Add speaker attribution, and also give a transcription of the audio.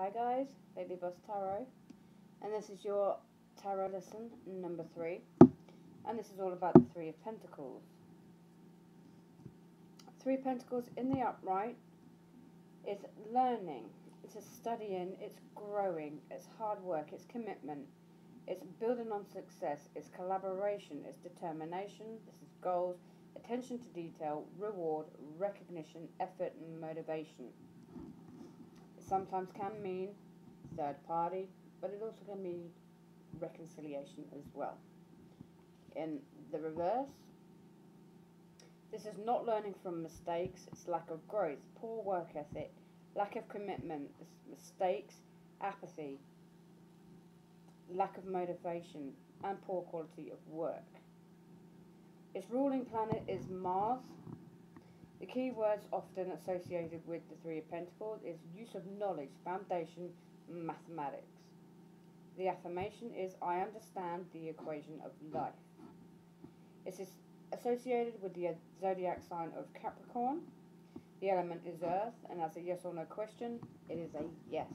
Speaker 1: Hi guys, Baby Boss Tarot, and this is your tarot lesson number three, and this is all about the Three of Pentacles. Three Pentacles in the upright. Is learning, it's a studying, it's growing, it's hard work, it's commitment, it's building on success, it's collaboration, it's determination, this is goals, attention to detail, reward, recognition, effort, and motivation sometimes can mean third party, but it also can mean reconciliation as well. In the reverse, this is not learning from mistakes, it's lack of growth, poor work ethic, lack of commitment, mistakes, apathy, lack of motivation, and poor quality of work. Its ruling planet is Mars, the key words often associated with the Three of Pentacles is use of knowledge, foundation, mathematics. The affirmation is I understand the equation of life. It is associated with the zodiac sign of Capricorn. The element is earth, and as a yes or no question, it is a yes.